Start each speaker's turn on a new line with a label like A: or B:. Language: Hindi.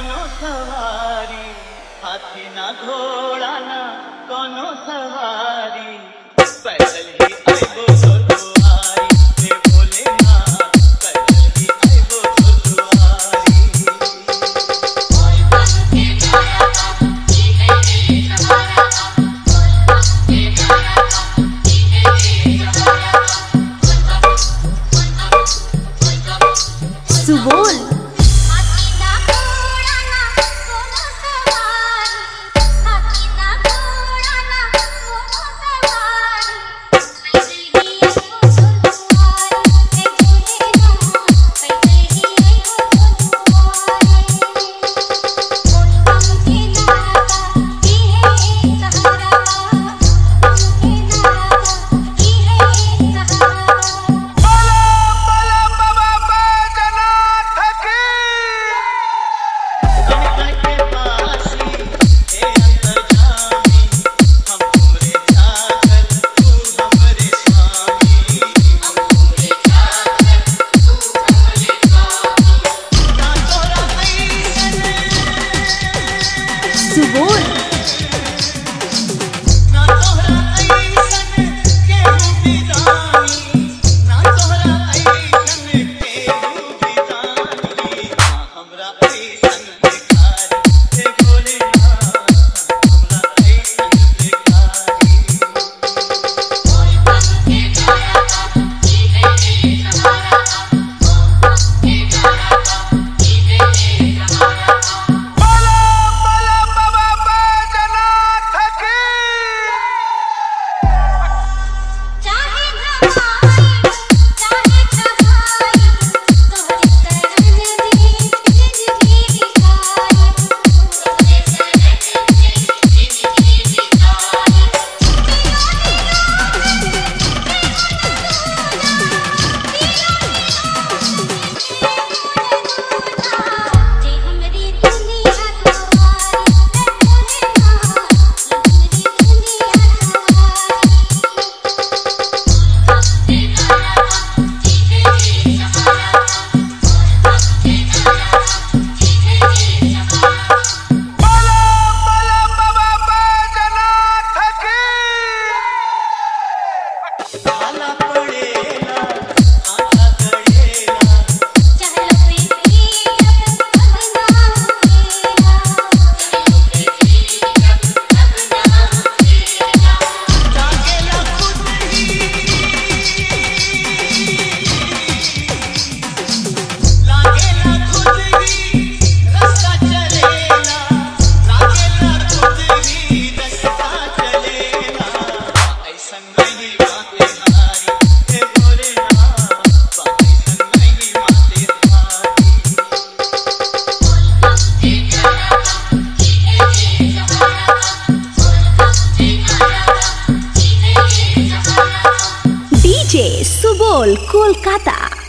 A: कोनो सवारी हाथी ना घोड़ा ना कोनो सवारी पैदल ही
B: Cool Kolkata.